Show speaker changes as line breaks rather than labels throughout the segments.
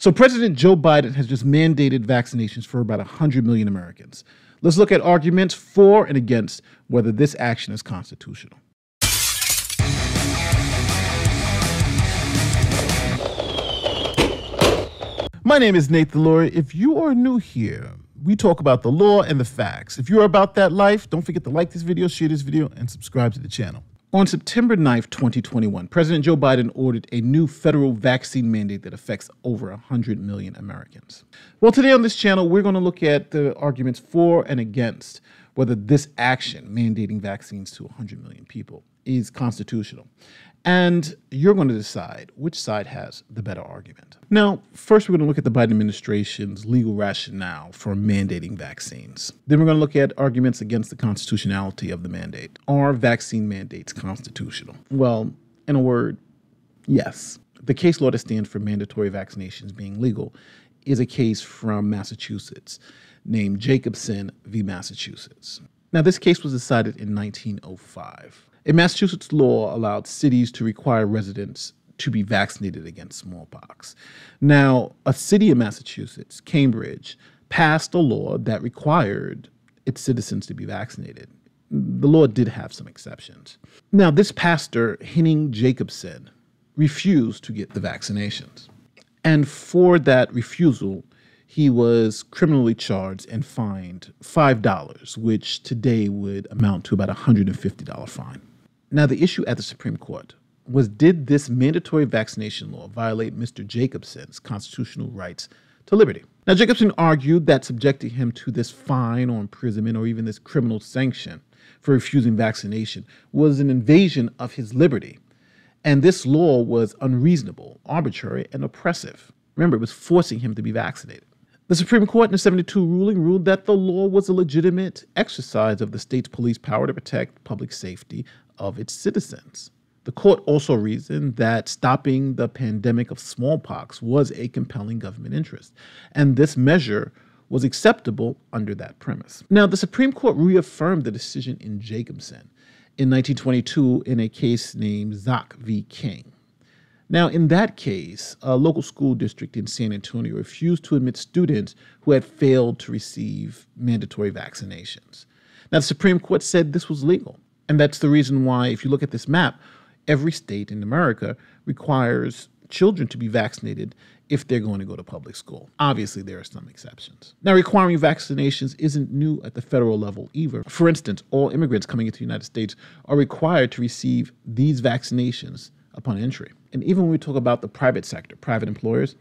So, President Joe Biden has just mandated vaccinations for about 100 million Americans. Let's look at arguments for and against whether this action is constitutional. My name is Nate the Lawyer. If you are new here, we talk about the law and the facts. If you're about that life, don't forget to like this video, share this video, and subscribe to the channel. On September 9th, 2021, President Joe Biden ordered a new federal vaccine mandate that affects over 100 million Americans. Well, today on this channel, we're going to look at the arguments for and against whether this action, mandating vaccines to 100 million people, is constitutional. And you're going to decide which side has the better argument. Now, first, we're going to look at the Biden administration's legal rationale for mandating vaccines. Then, we're going to look at arguments against the constitutionality of the mandate. Are vaccine mandates constitutional? Well, in a word, yes. The case law that stands for mandatory vaccinations being legal is a case from Massachusetts named Jacobson v. Massachusetts. Now, this case was decided in 1905. A Massachusetts law allowed cities to require residents to be vaccinated against smallpox. Now, a city in Massachusetts, Cambridge, passed a law that required its citizens to be vaccinated. The law did have some exceptions. Now, this pastor, Henning Jacobson, refused to get the vaccinations. And for that refusal, he was criminally charged and fined $5, which today would amount to about a $150 fine. Now, the issue at the Supreme Court was did this mandatory vaccination law violate Mr. Jacobson's constitutional rights to liberty? Now, Jacobson argued that subjecting him to this fine or imprisonment or even this criminal sanction for refusing vaccination was an invasion of his liberty. And this law was unreasonable, arbitrary, and oppressive. Remember, it was forcing him to be vaccinated. The Supreme Court in the 72 ruling ruled that the law was a legitimate exercise of the state's police power to protect public safety of its citizens. The court also reasoned that stopping the pandemic of smallpox was a compelling government interest, and this measure was acceptable under that premise. Now, the Supreme Court reaffirmed the decision in Jacobson in 1922 in a case named Zucht v. King. Now, in that case, a local school district in San Antonio refused to admit students who had failed to receive mandatory vaccinations. Now, the Supreme Court said this was legal. And that's the reason why, if you look at this map, every state in America requires children to be vaccinated if they're going to go to public school. Obviously, there are some exceptions. Now, requiring vaccinations isn't new at the federal level either. For instance, all immigrants coming into the United States are required to receive these vaccinations upon entry. And even when we talk about the private sector, private employers,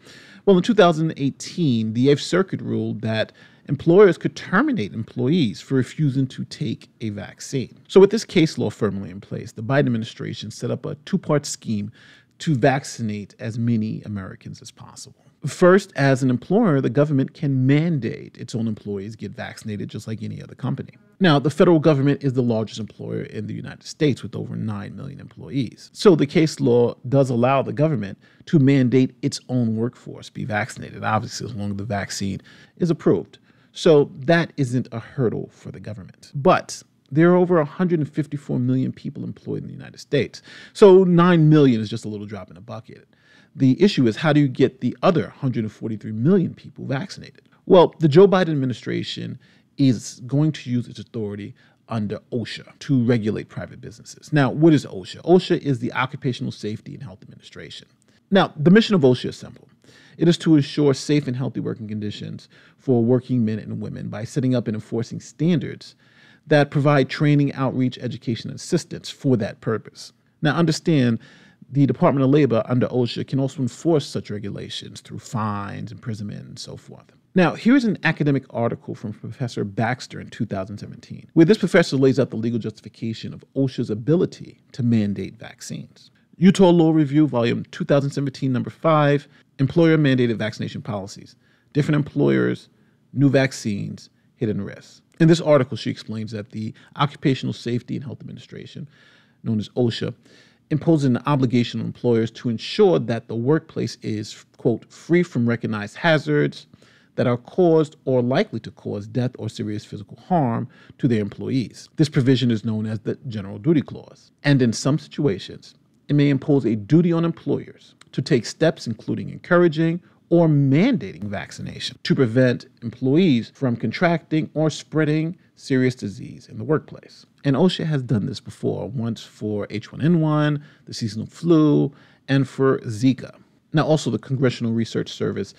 well, in 2018, the Eighth Circuit ruled that employers could terminate employees for refusing to take a vaccine. So, with this case law firmly in place, the Biden administration set up a two part scheme to vaccinate as many Americans as possible. First, as an employer, the government can mandate its own employees get vaccinated just like any other company. Now, the federal government is the largest employer in the United States with over 9 million employees. So the case law does allow the government to mandate its own workforce be vaccinated, obviously, as long as the vaccine is approved. So that isn't a hurdle for the government. But there are over 154 million people employed in the United States. So 9 million is just a little drop in the bucket. The issue is how do you get the other 143 million people vaccinated? Well, the Joe Biden administration is going to use its authority under OSHA to regulate private businesses. Now, what is OSHA? OSHA is the Occupational Safety and Health Administration. Now, the mission of OSHA is simple. It is to ensure safe and healthy working conditions for working men and women by setting up and enforcing standards that provide training, outreach, education, and assistance for that purpose. Now, understand the Department of Labor under OSHA can also enforce such regulations through fines, imprisonment, and so forth. Now, here's an academic article from Professor Baxter in 2017, where this professor lays out the legal justification of OSHA's ability to mandate vaccines. Utah Law Review, Volume 2017, Number 5, Employer Mandated Vaccination Policies. Different employers, new vaccines, hidden risks. In this article, she explains that the Occupational Safety and Health Administration, known as OSHA, imposes an obligation on employers to ensure that the workplace is, quote, free from recognized hazards that are caused or likely to cause death or serious physical harm to their employees. This provision is known as the General Duty Clause. And in some situations, it may impose a duty on employers to take steps including encouraging or mandating vaccination to prevent employees from contracting or spreading serious disease in the workplace. And OSHA has done this before, once for H1N1, the seasonal flu, and for Zika. Now, also, the Congressional Research Service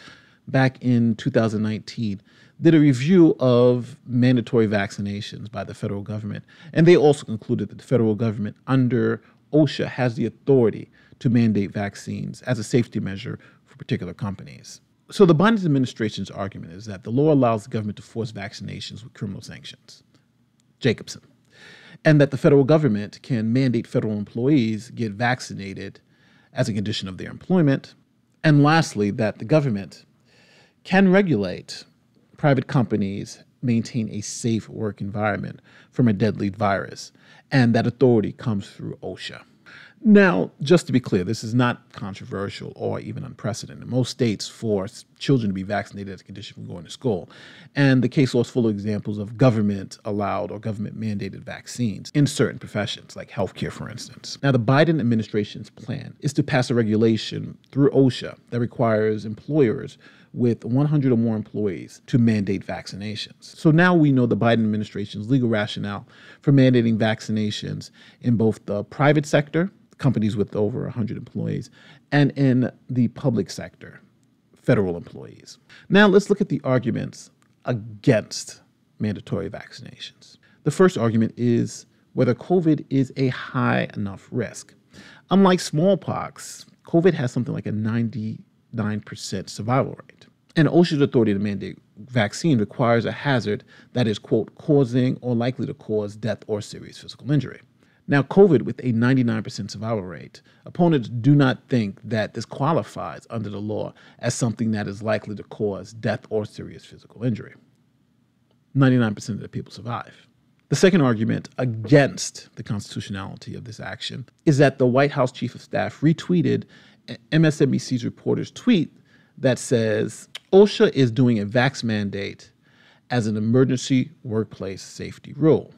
back in 2019 did a review of mandatory vaccinations by the federal government. And they also concluded that the federal government, under OSHA, has the authority to mandate vaccines as a safety measure particular companies. So the Biden administration's argument is that the law allows the government to force vaccinations with criminal sanctions. Jacobson. And that the federal government can mandate federal employees get vaccinated as a condition of their employment. And lastly, that the government can regulate private companies maintain a safe work environment from a deadly virus, and that authority comes through OSHA. Now, just to be clear, this is not controversial or even unprecedented. Most states force children to be vaccinated as a condition for going to school. And the case law is full of examples of government allowed or government mandated vaccines in certain professions, like healthcare, for instance. Now, the Biden administration's plan is to pass a regulation through OSHA that requires employers with 100 or more employees to mandate vaccinations. So now we know the Biden administration's legal rationale for mandating vaccinations in both the private sector companies with over 100 employees, and in the public sector, federal employees. Now, let's look at the arguments against mandatory vaccinations. The first argument is whether COVID is a high enough risk. Unlike smallpox, COVID has something like a 99% survival rate. And OSHA's authority to mandate vaccine requires a hazard that is, quote, causing or likely to cause death or serious physical injury. Now, COVID with a 99% survival rate, opponents do not think that this qualifies under the law as something that is likely to cause death or serious physical injury. 99% of the people survive. The second argument against the constitutionality of this action is that the White House Chief of Staff retweeted MSNBC's reporter's tweet that says OSHA is doing a vax mandate as an emergency workplace safety rule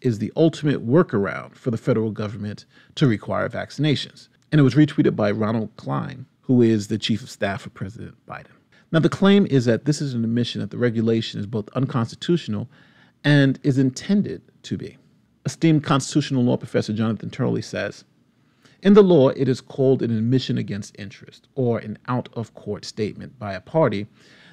is the ultimate workaround for the federal government to require vaccinations. And it was retweeted by Ronald Klain, who is the chief of staff of President Biden. Now, the claim is that this is an admission that the regulation is both unconstitutional and is intended to be. Esteemed constitutional law professor Jonathan Turley says In the law, it is called an admission against interest or an out of court statement by a party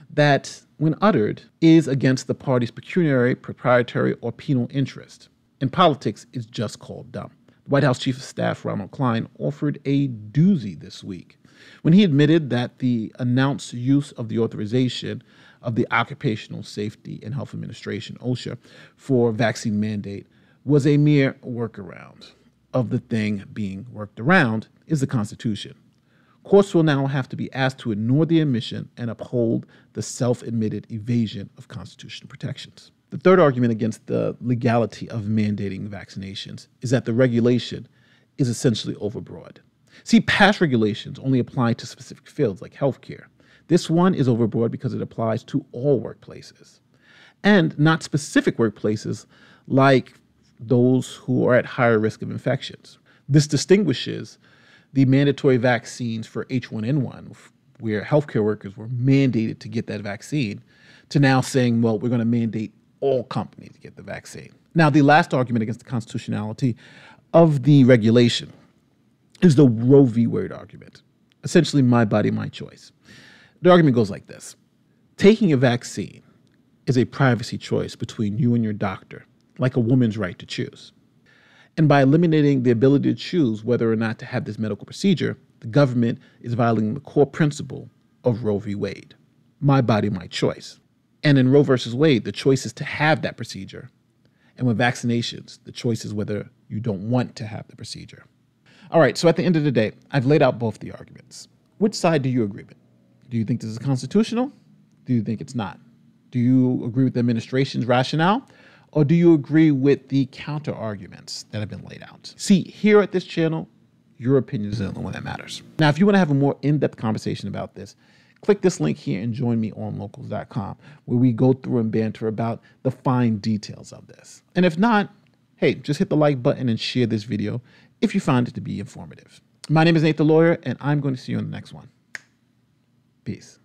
that, when uttered, is against the party's pecuniary, proprietary, or penal interest in politics is just called dumb. The White House Chief of Staff Ronald Klain offered a doozy this week when he admitted that the announced use of the authorization of the Occupational Safety and Health Administration, OSHA, for vaccine mandate was a mere workaround of the thing being worked around is the Constitution. Courts will now have to be asked to ignore the admission and uphold the self admitted evasion of constitutional protections. The third argument against the legality of mandating vaccinations is that the regulation is essentially overbroad. See, past regulations only apply to specific fields like healthcare. This one is overbroad because it applies to all workplaces and not specific workplaces like those who are at higher risk of infections. This distinguishes the mandatory vaccines for H1N1, where healthcare workers were mandated to get that vaccine, to now saying, well, we're going to mandate all companies get the vaccine. Now, the last argument against the constitutionality of the regulation is the Roe v. Wade argument. Essentially, my body, my choice. The argument goes like this Taking a vaccine is a privacy choice between you and your doctor, like a woman's right to choose. And by eliminating the ability to choose whether or not to have this medical procedure, the government is violating the core principle of Roe v. Wade my body, my choice. And in Roe versus Wade, the choice is to have that procedure. And with vaccinations, the choice is whether you don't want to have the procedure. All right, so at the end of the day, I've laid out both the arguments. Which side do you agree with? Do you think this is constitutional? Do you think it's not? Do you agree with the administration's rationale? Or do you agree with the counter arguments that have been laid out? See, here at this channel, your opinion is the only one that matters. Now, if you want to have a more in depth conversation about this, click this link here and join me on locals.com where we go through and banter about the fine details of this. And if not, hey, just hit the like button and share this video if you find it to be informative. My name is Nate the Lawyer, and I'm going to see you in the next one. Peace.